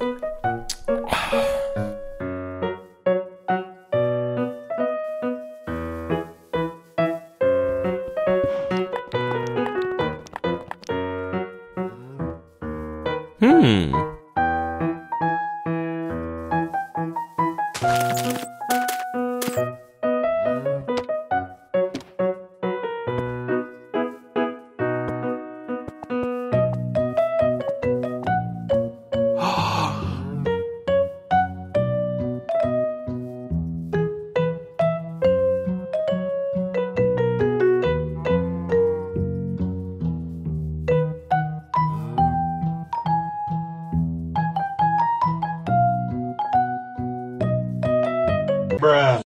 음. Bruh.